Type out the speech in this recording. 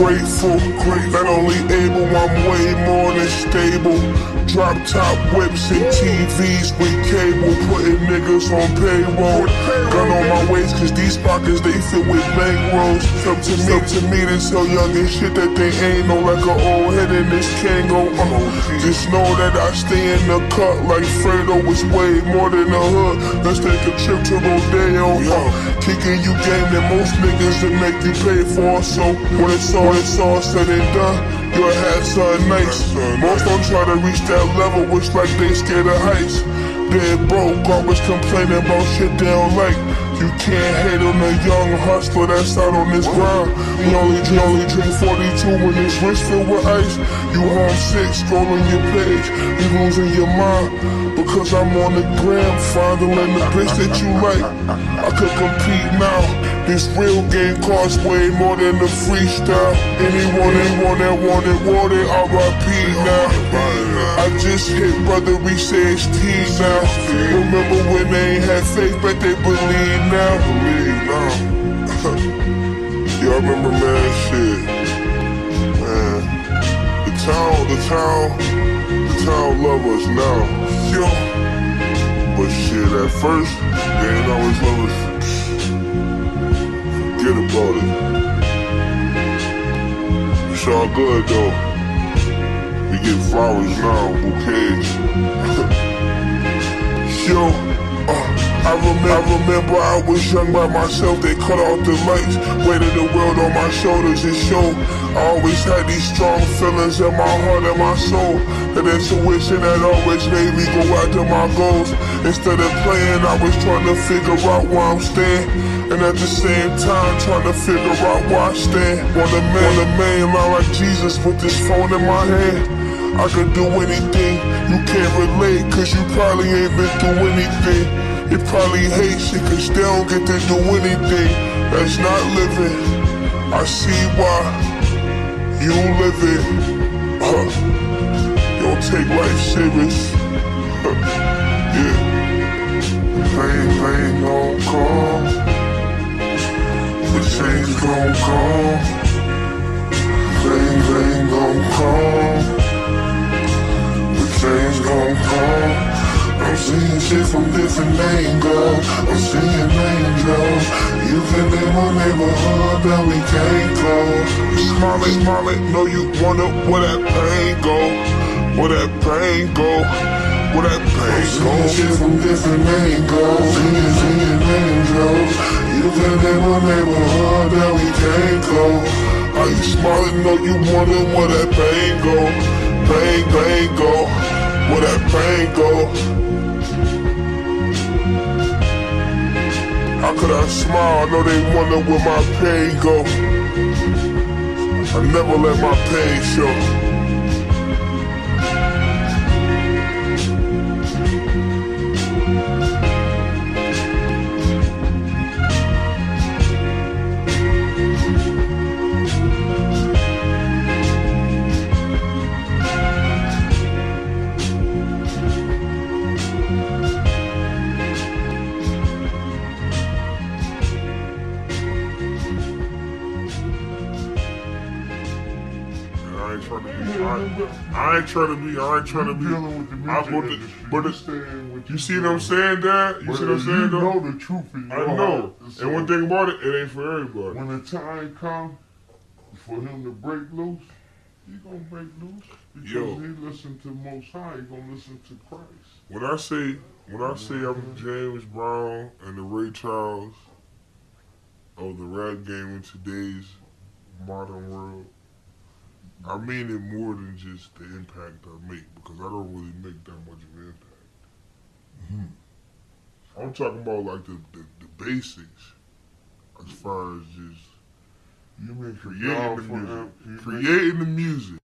Grateful. Not only able, I'm way more than stable. Drop top whips and TVs with cable, putting niggas on payroll. Gun on my waist, cause these pockets they fit with bankrolls. Up to me, to me, they so young and shit that they ain't know like an old head in this Kangol. Uh, just know that I stay in the cut like Fredo was way more than a hood. Let's take a trip to Rodeo. Uh, kicking you game that most niggas that make you pay for. So when it's all, it's all said and done. Your are nice. Most don't try to reach that level, which like they scared of heights. Dead broke, always complaining about shit they don't like. You can't hate on a young hustler that's out on this grind. You only, you only drink 42 when his wrist filled with ice. You homesick, scrolling your page, you losing your mind. Because I'm on the gram, fondling the bitch that you like. I could compete now. This real game costs way more than the freestyle. Anyone, anyone that wanted war, they RIP now. I just hit brother, we say it's T now. Remember when they ain't had faith, but they believe now. Believe now. Y'all remember, man, shit. Man, the town, the town, the town love us now. Yo. But shit, at first, they ain't always love us forget about it. It's all good though. We get flowers now, bouquets. Yo, uh, I remember, I remember I was young by myself, they cut off the lights, weighted the world on my shoulders, it showed. I always had these strong feelings in my heart and my soul. That intuition that always made me go after my goals. Instead of playing, I was trying to figure out where I'm staying. And at the same time, trying to figure out where I stand. The main, on the line like Jesus with this phone in my hand. I could do anything, you can't relate, cause you probably ain't been through anything. You probably hate shit, cause they don't get to do anything. That's not living. I see why you live it. Uh, you don't take life serious. yeah. Pain, pain, don't come seeing shit from different angles. I'm seeing angels. You can live my neighborhood that we can't go. Smile it, smile it, know you wanna where that pain go. Where that pain go. Where that pain go. I'm seeing shit from different angles. Seeing, seeing angels. You can live my neighborhood that we can't go. Are you smiling? Know you wondering where that pain go? Pain, pain go. Where that pain go? How could I smile? I know they wonder where my pain go. I never let my pain show. I ain't trying to be. I ain't trying to be. Dealing with the music I the, but it's, you see what I'm saying, Dad? You see what I'm saying, though? You know the truth in your I know. So and one thing about it, it ain't for everybody. When the time comes for him to break loose, he gonna break loose because Yo. he listen to Most High. He gonna listen to Christ. When I say when I say I'm James Brown and the Ray Charles of the rap game in today's modern world. I mean it more than just the impact I make because I don't really make that much of an impact. Mm-hmm. I'm talking about like the, the, the, basics as far as just you mean creating the music, creating the music,